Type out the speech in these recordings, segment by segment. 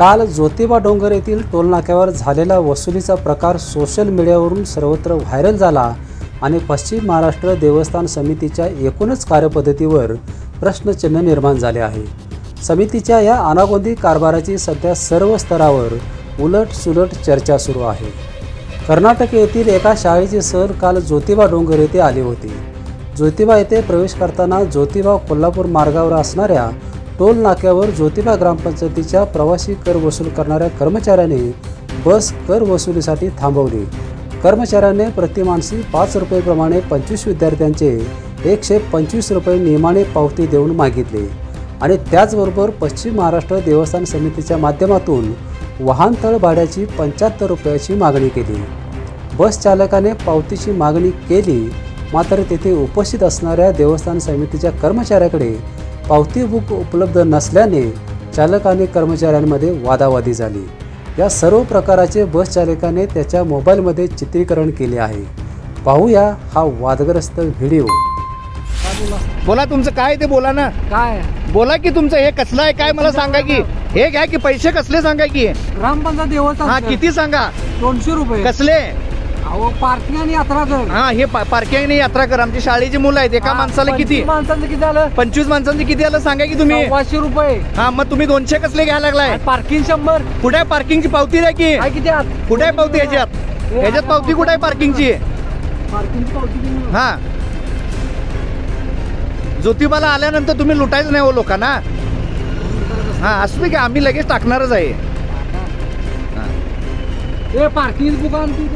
काल ज्योतिबा डोंगर येथील टोलनाक्यावर झालेला वसुलीचा प्रकार सोशल मीडियावरून सर्वत्र व्हायरल झाला आणि पश्चिम महाराष्ट्र देवस्थान समितीच्या एकूणच कार्यपद्धतीवर प्रश्नचिन्ह निर्माण झाले आहे. समितीच्या या अनागोंदी कारभाराची सध्या सर्व स्तरावर उलट सुलट चर्चा सुरू आहे. कर्नाटक येथील एका शाळेची सर काल ज्योतिबा डोंगर येथे आली होती. ज्योतिबा येथे प्रवेश करताना ज्योतिबा कोल्हापूर मार्गावर असणाऱ्या टोल नाक्यावर ज्योतिबा ग्रामपंचायतीच्या प्रवासी कर वसूल करणाऱ्या कर्मचाऱ्याने बस कर वसुलीसाठी थांबवली. कर्मचाऱ्याने प्रतिमानसी पाच रुपयेप्रमाणे पंचवीस विद्यार्थ्यांचे एकशे पंचवीस रुपये नियमाने पावती देऊन मागितले आणि त्याचबरोबर पश्चिम महाराष्ट्र देवस्थान समितीच्या माध्यमातून वाहनतळ भाड्याची पंच्याहत्तर रुपयाची मागणी केली. बस चालकाने पावतीची मागणी केली मात्र तेथे उपस्थित असणाऱ्या देवस्थान समितीच्या कर्मचाऱ्याकडे पावती बुक उपलब्ध नसल्याने चालक आणि कर्मचाऱ्यांमध्ये वादावादी झाली. या सर्व प्रकाराचे बस चालकाने त्याच्या मोबाईलमध्ये चित्रीकरण केले आहे. पाहूया हा वादग्रस्त व्हिडिओ. बोला तुमचं काय ते बोला ना. काय? बोला की तुमचं हे कसलं आहे काय मला सांगा की. हे घ्या की पैसे कसले सांगा की. ग्रामपंचायत हा किती सांगा? दोनशे रुपये. कसले? अहो पार्किंग आणि यात्रा कर हा हे पार्किंग नाही यात्रा कर आमची शाळेची मुलं आहेत. एका माणसाला किती? माणसाचं किती झालं? पंचवीस माणसांची किती आलं? सांगा की तुम्ही. सव्वाशे रुपये. हा मग तुम्ही दोनशे कसले घ्यायला लागलाय? पार्किंग शंभर. कुठे आहे पार्किंगची पावती द्या की? काय किती आत? कुठे आहे पावती ह्याच्यात? ह्याच्यात पावती कुठे आहे पार्किंगची पावती किती? हा. ज्योतिबाला आल्यानंतर तुम्ही लुटायचं नाही हो लोकांना. हा असू दे की आम्ही लगेच टाकणारच आहे. ए पार्किंग दुकान तू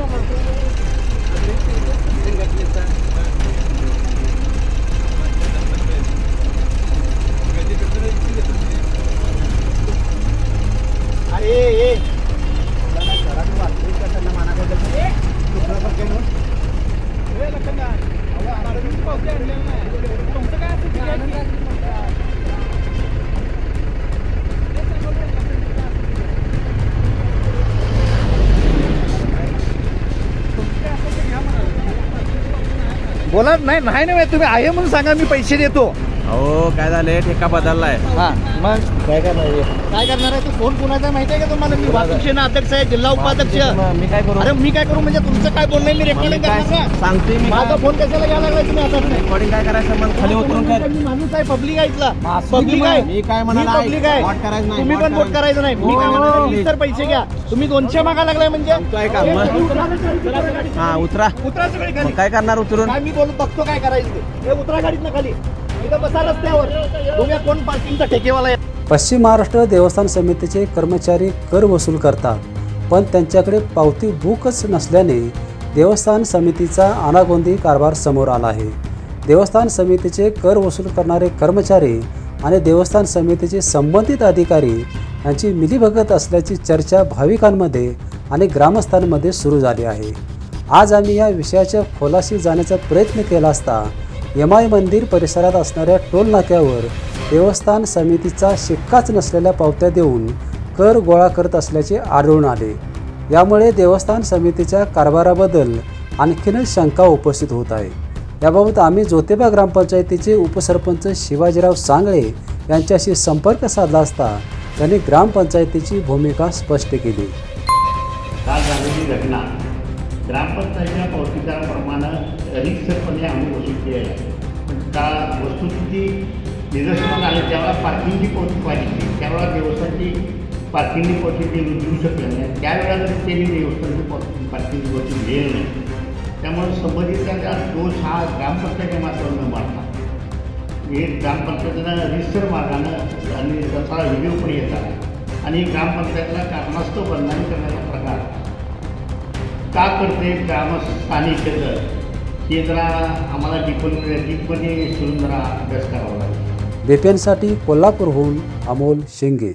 बोला नाही नाही नाही तुम्ही आहे म्हणून सांगा मी पैसे देतो. अहो काय झालंय ठेका बदललाय. हा. मग? काय करणार काय करणार आहे? तू फोन कुणाचा माहिती आहे का तुम्हाला? मी वाहतूक सेना अध्यक्ष आहे जिल्हा उपाध्यक्ष. मी काय करू? अरे मी काय करू? म्हणजे तुमचं काय बोलणं आहे, मी रेकॉर्डिंग काय करणार सांगते मी माझा फोन कशाला घ्यायला लागलाय तुम्ही आता रेकॉर्डिंग काय करायचं? मग खाली उतरून कर. मी माणूस आहे पब्लिक आहे इथला. मासूम पब्लिक की आहे. मी काय म्हणाला पब्लिक आहे. वोट करायचं नाही. तुम्ही पण वोट करायचं नाही. मी काय हो. म्हणणार तुम्ही तर पैसे घ्या. तुम्ही दोनशे मागा लागलाय म्हणजे? सांगतोय का? मग? उतरा. हा उतरा. उतरा सगळे मग खाली. काय करणार उतरून? काय मी बोलू बघतो काय करायचं ते. हे उतरा गाडीत ना खाली. बसा रस्त्यावर. कोण पार्किंगचा ठेकेवाला आहे. पश्चिम महाराष्ट्र देवस्थान समितीचे कर्मचारी कर वसूल करतात पण त्यांच्याकडे पावती बुकच नसल्याने देवस्थान समितीचा अनागोंदी कारभार समोर आला आहे. देवस्थान समितीचे कर वसूल करणारे कर्मचारी आणि देवस्थान समितीचे संबंधित अधिकारी यांची मिलीभगत असल्याची चर्चा भाविकांमध्ये आणि ग्रामस्थांमध्ये सुरू झाली आहे. आज आम्ही या विषयाच्या खोलाशी जाण्याचा प्रयत्न केला असता यमाई मंदिर परिसरात असणाऱ्या टोल नाक्यावर देवस्थान समितीचा शिक्काच नसलेल्या पावत्या देऊन कर गोळा करत असल्याचे आढळून आले. यामुळे देवस्थान समितीच्या कारभाराबद्दल आणखीनच शंका उपस्थित होत आहे. याबाबत आम्ही ज्योतिबा ग्रामपंचायतीचे उपसरपंच शिवाजीराव सांगळे यांच्याशी संपर्क साधला असता त्यांनी ग्रामपंचायतीची भूमिका स्पष्ट केली. काल झालेली घटना ग्रामपंचायतीच्या रिक्सरपणे आम्ही वसूल केलेला आहे पण त्या वस्तुस्थिती निदर्शनात आले त्यावेळेला पार्किंगची पावती पाहिजे. त्यावेळेला देवस्थानची पार्किंगची पावती ते देऊ शकले नाही. त्यावेळेला त्यांनी देवस्थानची पावती पार्किंगची पावती दिलेली नाही त्यामुळे संबंधित दोष हा ग्रामपंचायतीच्या मार्गावर न मारला हे ग्रामपंचायतीनं रिसर मार्गानं आणि त्याचा व्हिडिओ पण येतात. आणि ग्रामपंचायतीला कारणास्तव बदनामी करण्याचा प्रकार. का करते ग्रामस्थानिक ते जरा आम्हाला डीपमध्ये डीपमध्ये शिरून जरा अभ्यास करावा लागेल. बेपेनसाठी कोल्हापूरहून अमोल शेंगे.